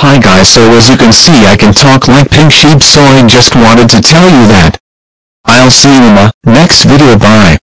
Hi guys so as you can see I can talk like pink sheep so I just wanted to tell you that. I'll see you in my next video bye.